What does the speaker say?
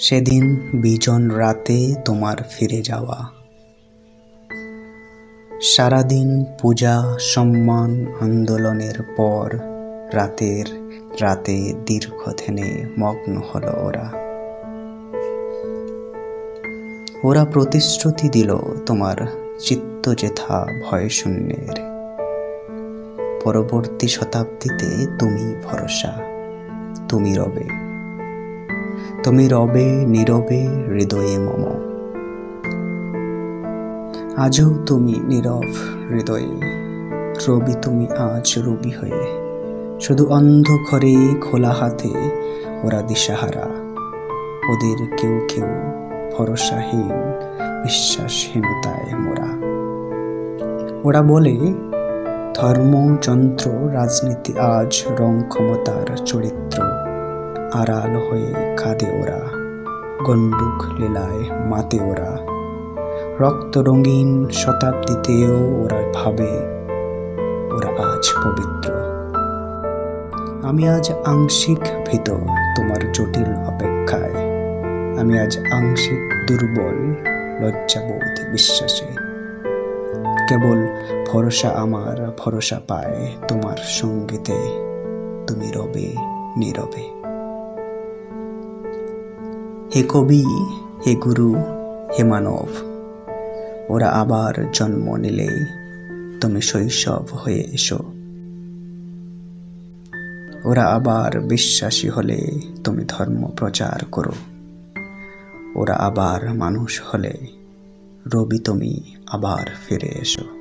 সেদিন বিজন রাতে তোমার ফিরে যাওয়া। সারাদিন পূজা, সম্মান, আন্দোলনের পর রাতের রাতে দীর্ঘ ধ্যানে মগ্ন হল ওরা। ওরা প্রতিশ্রুতি দিল তোমার চিত্ত যেথা ভয়শূন্যের। পরবর্তী শতাব্দীতে তুমি ভরসা, তুমি রবে। তুমি রবে নীরবে হৃদয়ে মম। আজও তুমি নীরব হৃদয়ে, রবি তুমি আজ রবি হয়ে। শুধু অন্ধকারে খোলা হাতে ওরা দিশাহারা। ওদের কেউ কেউ ভরসাহীন, বিশ্বাসহীনতায় মোরা। ওরা বলে ধর্মযন্ত্র রাজনীতি আজ রং ক্ষমতার চরিত্র। আড়াল হয়ে কাঁদে ওরা গণ্ডুক লীলায় মাতে ওরা। রক্ত রঙিন শতাব্দীতেও ওরা ভাবে, ওরা আজ পবিত্র। আমি আজ আংশিক ভীত তোমার জটিল অপেক্ষায়। আমি আজ আংশিক দুর্বল লজ্জাবোধ বিশ্বাসে। কেবল ভরসা আমার, ভরসা পায় তোমার সঙ্গীতে। তুমি রবে নীরবে। হে কবি, হে গুরু, হে মানব, ওরা আবার জন্ম নিলে তুমি শৈশব হয়ে এসো। ওরা আবার বিশ্বাসী হলে তুমি ধর্ম প্রচার করো। ওরা আবার মানুষ হলে রবি তুমি আবার ফিরে এসো।